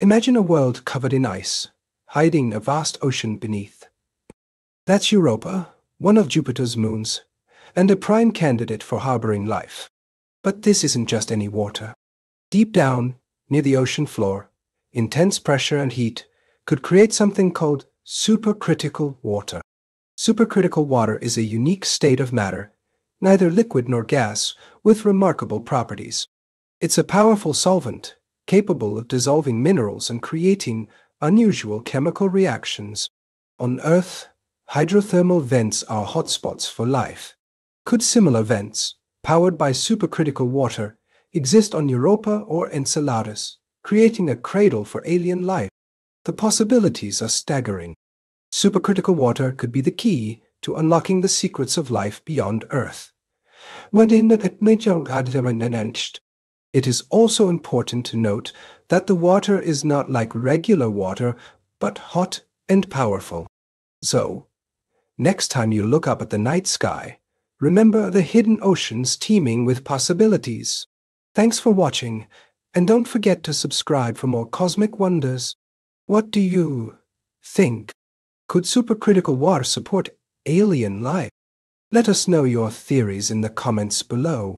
Imagine a world covered in ice, hiding a vast ocean beneath. That's Europa, one of Jupiter's moons, and a prime candidate for harboring life. But this isn't just any water. Deep down, near the ocean floor, intense pressure and heat could create something called supercritical water. Supercritical water is a unique state of matter, neither liquid nor gas, with remarkable properties. It's a powerful solvent, capable of dissolving minerals and creating unusual chemical reactions. On Earth, hydrothermal vents are hotspots for life. Could similar vents, powered by supercritical water, exist on Europa or Enceladus, creating a cradle for alien life? The possibilities are staggering. Supercritical water could be the key to unlocking the secrets of life beyond Earth. It is also important to note that the water is not like regular water, but hot and powerful. So, next time you look up at the night sky, remember the hidden oceans teeming with possibilities. Thanks for watching, and don't forget to subscribe for more cosmic wonders. What do you think? Could supercritical water support alien life? Let us know your theories in the comments below.